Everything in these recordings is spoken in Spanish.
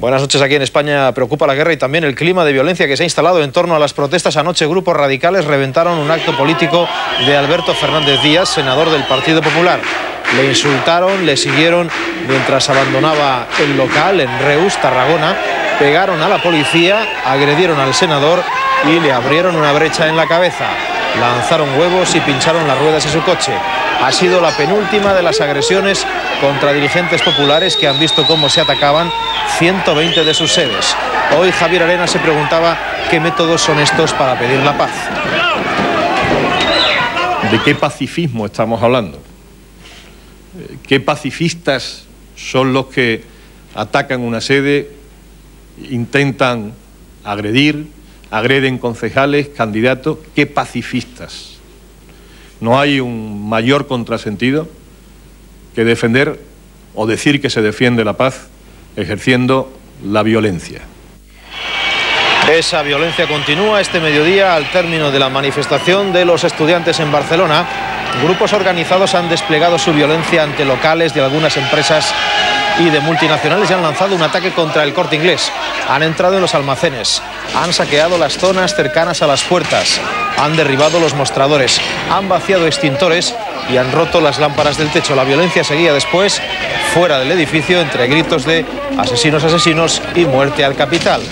Buenas noches. Aquí en España preocupa la guerra y también el clima de violencia que se ha instalado en torno a las protestas. Anoche grupos radicales reventaron un acto político de Alberto Fernández Díaz, senador del Partido Popular. Le insultaron, le siguieron mientras abandonaba el local en Reus, Tarragona. Pegaron a la policía, agredieron al senador y le abrieron una brecha en la cabeza. Lanzaron huevos y pincharon las ruedas de su coche. Ha sido la penúltima de las agresiones contra dirigentes populares que han visto cómo se atacaban 120 de sus sedes. Hoy Javier Arena se preguntaba qué métodos son estos para pedir la paz. ¿De qué pacifismo estamos hablando? ¿Qué pacifistas son los que atacan una sede, intentan agredir, agreden concejales, candidatos? ¿Qué pacifistas? No hay un mayor contrasentido que defender o decir que se defiende la paz ejerciendo la violencia. Esa violencia continúa este mediodía al término de la manifestación de los estudiantes en Barcelona. Grupos organizados han desplegado su violencia ante locales de algunas empresas y de multinacionales y han lanzado un ataque contra el corte inglés. Han entrado en los almacenes, han saqueado las zonas cercanas a las puertas, han derribado los mostradores, han vaciado extintores y han roto las lámparas del techo. La violencia seguía después fuera del edificio entre gritos de asesinos, asesinos y muerte al capital.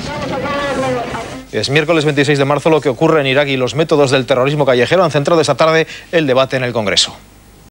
Es miércoles 26 de marzo lo que ocurre en Irak y los métodos del terrorismo callejero han centrado esta tarde el debate en el Congreso.